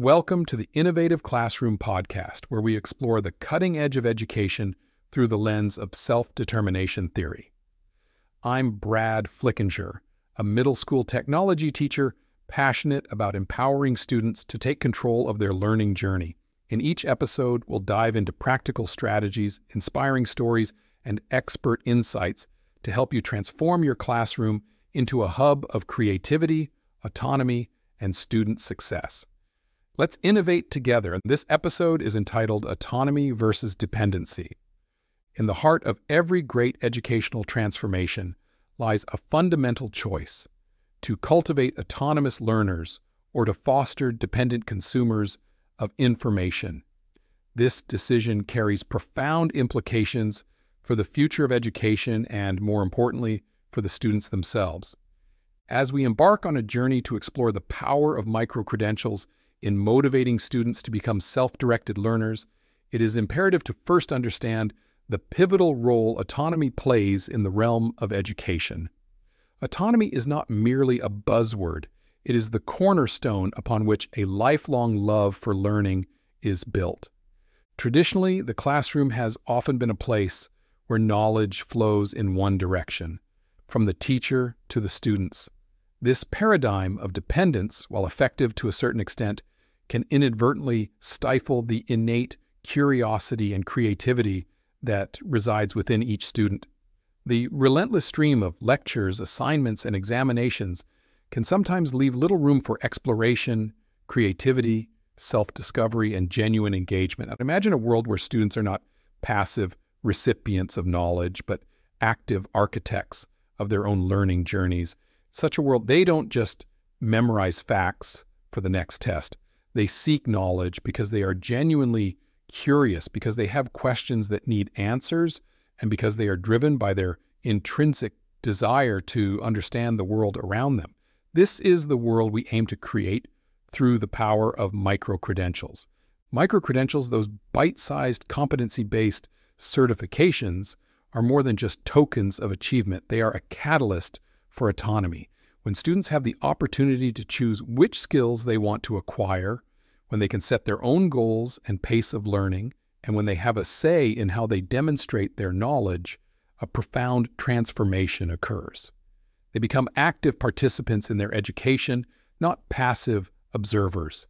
Welcome to the Innovative Classroom podcast, where we explore the cutting edge of education through the lens of self determination theory. I'm Brad Flickinger, a middle school technology teacher passionate about empowering students to take control of their learning journey. In each episode, we'll dive into practical strategies, inspiring stories, and expert insights to help you transform your classroom into a hub of creativity, autonomy, and student success. Let's innovate together. This episode is entitled Autonomy versus Dependency. In the heart of every great educational transformation lies a fundamental choice to cultivate autonomous learners or to foster dependent consumers of information. This decision carries profound implications for the future of education and, more importantly, for the students themselves. As we embark on a journey to explore the power of micro-credentials in motivating students to become self-directed learners, it is imperative to first understand the pivotal role autonomy plays in the realm of education. Autonomy is not merely a buzzword, it is the cornerstone upon which a lifelong love for learning is built. Traditionally, the classroom has often been a place where knowledge flows in one direction, from the teacher to the students. This paradigm of dependence, while effective to a certain extent, can inadvertently stifle the innate curiosity and creativity that resides within each student. The relentless stream of lectures, assignments, and examinations can sometimes leave little room for exploration, creativity, self-discovery, and genuine engagement. Imagine a world where students are not passive recipients of knowledge, but active architects of their own learning journeys. Such a world, they don't just memorize facts for the next test. They seek knowledge because they are genuinely curious because they have questions that need answers and because they are driven by their intrinsic desire to understand the world around them. This is the world we aim to create through the power of micro-credentials. Micro-credentials, those bite-sized competency-based certifications, are more than just tokens of achievement. They are a catalyst for autonomy. When students have the opportunity to choose which skills they want to acquire, when they can set their own goals and pace of learning, and when they have a say in how they demonstrate their knowledge, a profound transformation occurs. They become active participants in their education, not passive observers.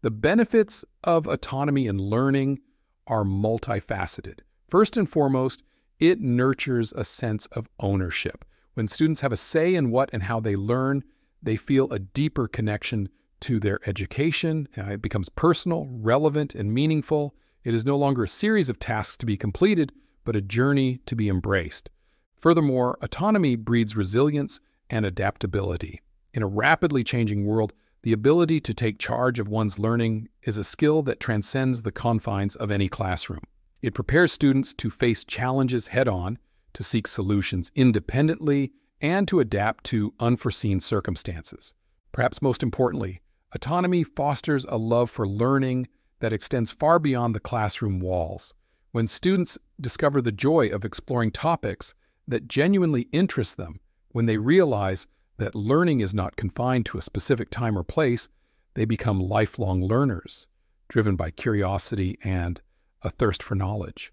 The benefits of autonomy in learning are multifaceted. First and foremost, it nurtures a sense of ownership. When students have a say in what and how they learn, they feel a deeper connection to their education. Uh, it becomes personal, relevant, and meaningful. It is no longer a series of tasks to be completed, but a journey to be embraced. Furthermore, autonomy breeds resilience and adaptability. In a rapidly changing world, the ability to take charge of one's learning is a skill that transcends the confines of any classroom. It prepares students to face challenges head on, to seek solutions independently, and to adapt to unforeseen circumstances. Perhaps most importantly, Autonomy fosters a love for learning that extends far beyond the classroom walls. When students discover the joy of exploring topics that genuinely interest them, when they realize that learning is not confined to a specific time or place, they become lifelong learners, driven by curiosity and a thirst for knowledge.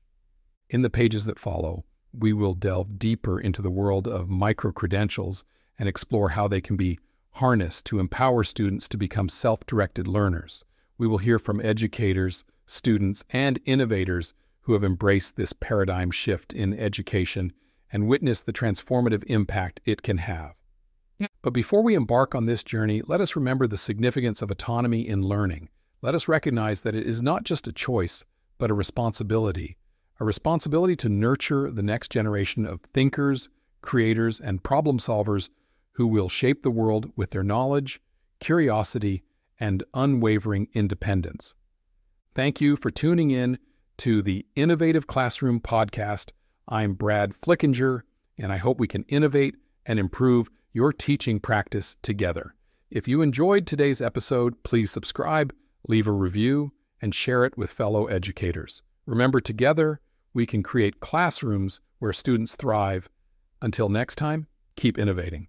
In the pages that follow, we will delve deeper into the world of micro-credentials and explore how they can be harnessed to empower students to become self-directed learners. We will hear from educators, students, and innovators who have embraced this paradigm shift in education and witnessed the transformative impact it can have. But before we embark on this journey, let us remember the significance of autonomy in learning. Let us recognize that it is not just a choice, but a responsibility. A responsibility to nurture the next generation of thinkers, creators, and problem solvers who will shape the world with their knowledge, curiosity, and unwavering independence. Thank you for tuning in to the Innovative Classroom podcast. I'm Brad Flickinger, and I hope we can innovate and improve your teaching practice together. If you enjoyed today's episode, please subscribe, leave a review, and share it with fellow educators. Remember, together, we can create classrooms where students thrive. Until next time, keep innovating.